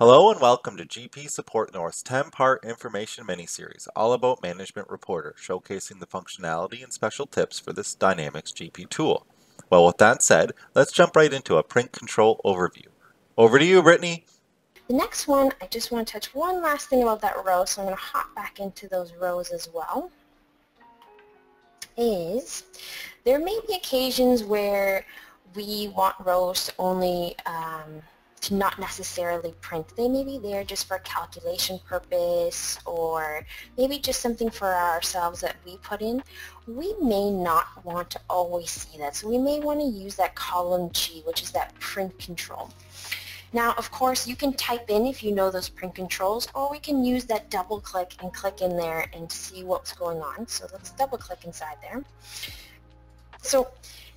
Hello and welcome to GP Support North's 10-part information mini-series, all about Management Reporter, showcasing the functionality and special tips for this Dynamics GP tool. Well, with that said, let's jump right into a print control overview. Over to you, Brittany. The next one, I just want to touch one last thing about that row, so I'm going to hop back into those rows as well, is there may be occasions where we want rows to only um, to not necessarily print. They may be there just for calculation purpose or maybe just something for ourselves that we put in. We may not want to always see that. So we may want to use that column G, which is that print control. Now, of course, you can type in if you know those print controls, or we can use that double click and click in there and see what's going on. So let's double click inside there. So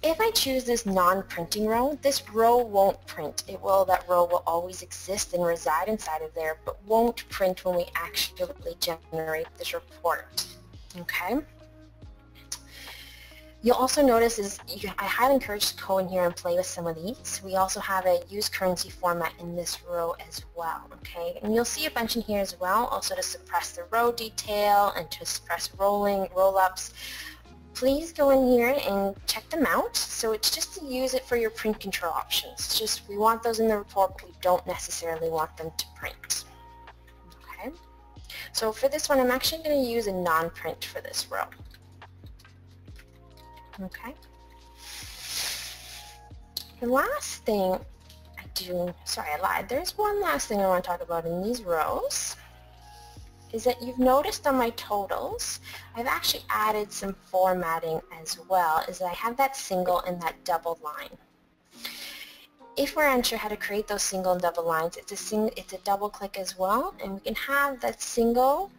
if I choose this non-printing row, this row won't print. It will, that row will always exist and reside inside of there, but won't print when we actually generate this report. Okay? You'll also notice is you, I highly encourage to go in here and play with some of these. We also have a use currency format in this row as well, okay? And you'll see a bunch in here as well, also to suppress the row detail and to suppress rolling, roll-ups please go in here and check them out. So it's just to use it for your print control options. It's just we want those in the report, but we don't necessarily want them to print. Okay. So for this one, I'm actually going to use a non-print for this row. Okay. The last thing I do, sorry I lied, there's one last thing I want to talk about in these rows is that you've noticed on my totals, I've actually added some formatting as well, is that I have that single and that double line. If we're unsure how to create those single and double lines, it's a, sing it's a double click as well, and we can have that single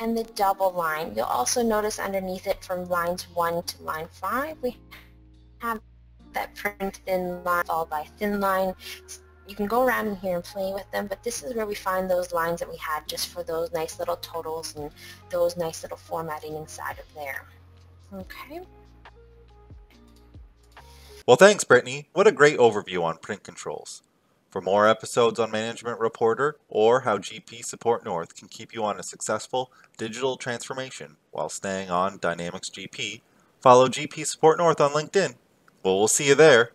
and the double line. You'll also notice underneath it from lines 1 to line 5, we have that print thin line followed by thin line you can go around in here and play with them, but this is where we find those lines that we had just for those nice little totals and those nice little formatting inside of there. Okay. Well, thanks, Brittany. What a great overview on print controls. For more episodes on Management Reporter or how GP Support North can keep you on a successful digital transformation while staying on Dynamics GP, follow GP Support North on LinkedIn. Well, we'll see you there.